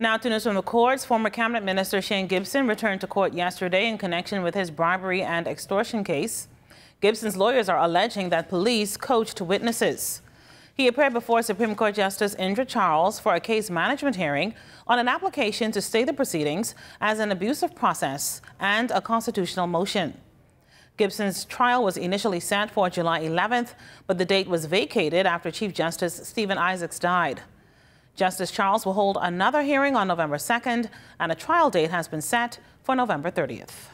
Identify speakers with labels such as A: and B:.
A: Now to news from the courts. Former Cabinet Minister Shane Gibson returned to court yesterday in connection with his bribery and extortion case. Gibson's lawyers are alleging that police coached witnesses. He appeared before Supreme Court Justice Indra Charles for a case management hearing on an application to stay the proceedings as an abusive process and a constitutional motion. Gibson's trial was initially set for July 11th, but the date was vacated after Chief Justice Stephen Isaacs died. Justice Charles will hold another hearing on November 2nd, and a trial date has been set for November 30th.